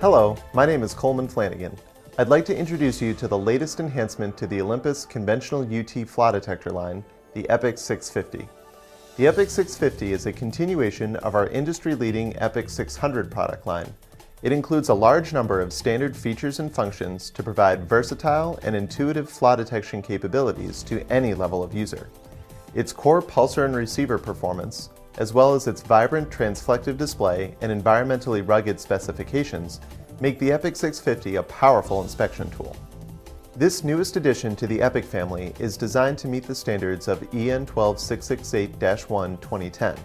Hello, my name is Coleman Flanagan. I'd like to introduce you to the latest enhancement to the Olympus conventional UT flaw detector line, the EPOCH 650. The EPOCH 650 is a continuation of our industry-leading EPOCH 600 product line. It includes a large number of standard features and functions to provide versatile and intuitive flaw detection capabilities to any level of user. Its core pulser and receiver performance, as well as its vibrant transflective display and environmentally rugged specifications, make the EPOCH 650 a powerful inspection tool. This newest addition to the EPOCH family is designed to meet the standards of EN 12668-1 2010.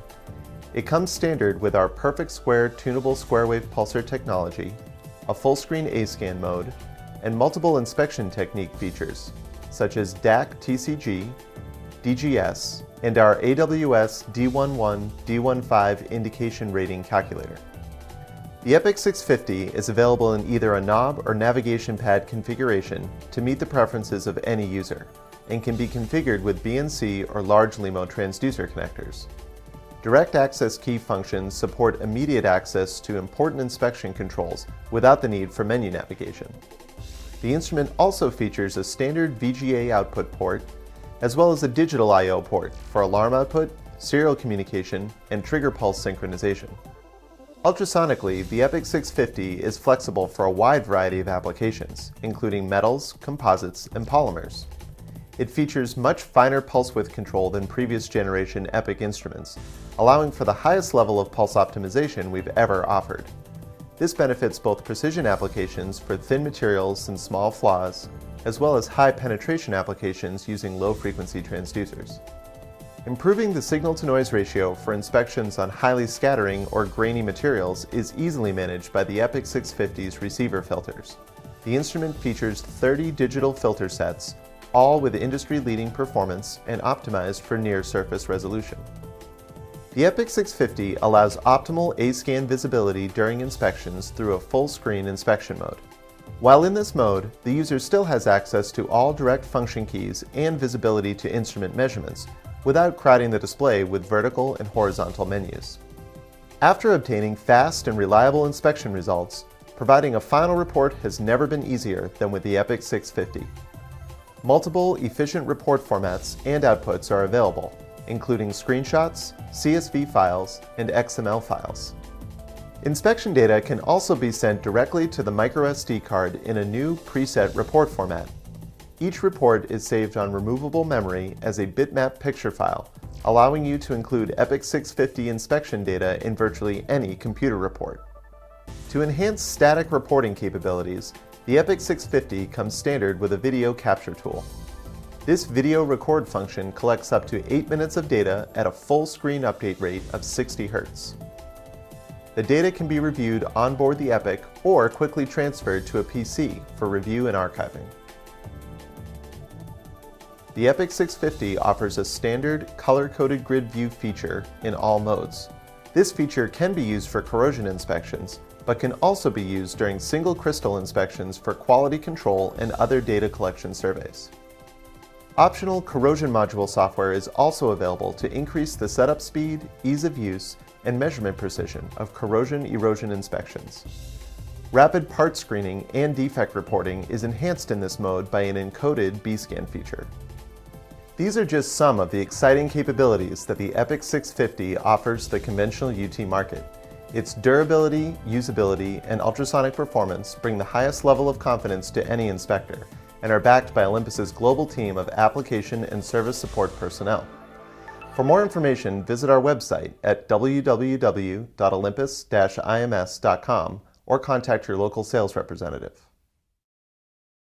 It comes standard with our perfect square tunable square wave pulser technology, a full screen A-scan mode, and multiple inspection technique features, such as DAC TCG, DGS, and our AWS D11 D15 indication rating calculator. The EPOCH 650 is available in either a knob or navigation pad configuration to meet the preferences of any user, and can be configured with BNC or large LEMO transducer connectors. Direct access key functions support immediate access to important inspection controls without the need for menu navigation. The instrument also features a standard VGA output port, as well as a digital I.O. port for alarm output, serial communication, and trigger pulse synchronization. Ultrasonically, the EPOCH 650 is flexible for a wide variety of applications, including metals, composites, and polymers. It features much finer pulse width control than previous generation EPOCH instruments, allowing for the highest level of pulse optimization we've ever offered. This benefits both precision applications for thin materials and small flaws, as well as high penetration applications using low frequency transducers. Improving the signal-to-noise ratio for inspections on highly scattering or grainy materials is easily managed by the EPOCH 650's receiver filters. The instrument features 30 digital filter sets, all with industry-leading performance and optimized for near-surface resolution. The EPOCH 650 allows optimal A-scan visibility during inspections through a full-screen inspection mode. While in this mode, the user still has access to all direct function keys and visibility to instrument measurements, without crowding the display with vertical and horizontal menus. After obtaining fast and reliable inspection results, providing a final report has never been easier than with the EPOCH 650. Multiple efficient report formats and outputs are available, including screenshots, CSV files, and XML files. Inspection data can also be sent directly to the microSD card in a new preset report format each report is saved on removable memory as a bitmap picture file, allowing you to include EPOCH 650 inspection data in virtually any computer report. To enhance static reporting capabilities, the EPOCH 650 comes standard with a video capture tool. This video record function collects up to 8 minutes of data at a full screen update rate of 60 Hz. The data can be reviewed on board the EPOCH or quickly transferred to a PC for review and archiving. The EPOCH 650 offers a standard color-coded grid view feature in all modes. This feature can be used for corrosion inspections, but can also be used during single crystal inspections for quality control and other data collection surveys. Optional corrosion module software is also available to increase the setup speed, ease of use, and measurement precision of corrosion erosion inspections. Rapid part screening and defect reporting is enhanced in this mode by an encoded B-scan feature. These are just some of the exciting capabilities that the EPOCH 650 offers the conventional UT market. Its durability, usability, and ultrasonic performance bring the highest level of confidence to any inspector and are backed by Olympus's global team of application and service support personnel. For more information, visit our website at www.olympus-ims.com or contact your local sales representative.